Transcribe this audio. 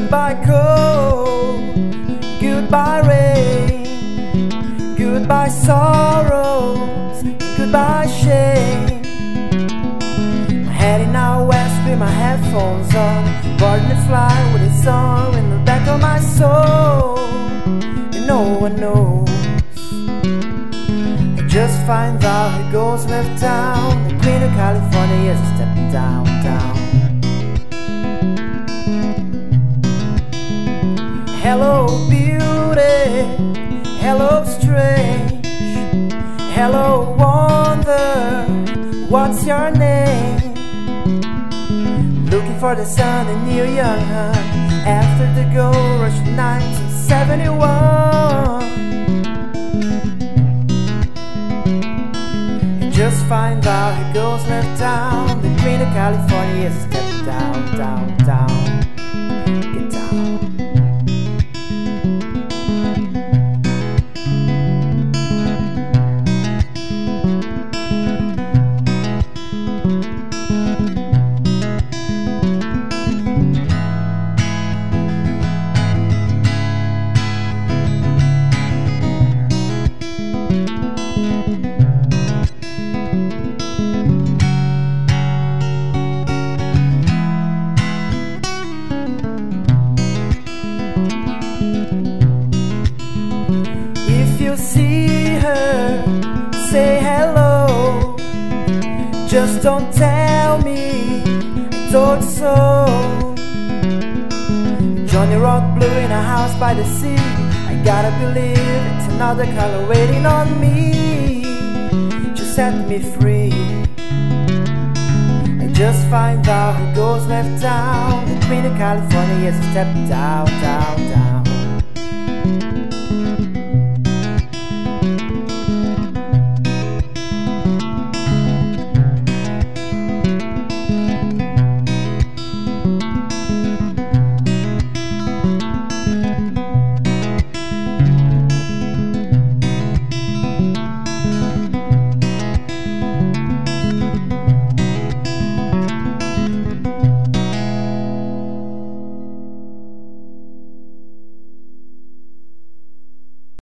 Goodbye cold, goodbye rain, goodbye sorrows, goodbye shame. I'm heading out west with my headphones on, boarding the fly with a song in the back of my soul, and no one knows. I just find out it goes left town, the Queen of California is stepping down, down. What's your name? Looking for the sun in Neil Young after the gold rush of 1971. You just find out it goes left down. The Queen of California is stepping down, down, down. You see her, say hello. Just don't tell me you so. Joni Rock blue in a house by the sea. I gotta believe it's another color waiting on me to set me free. I just find out who goes left down. The Queen of California is a step down, down,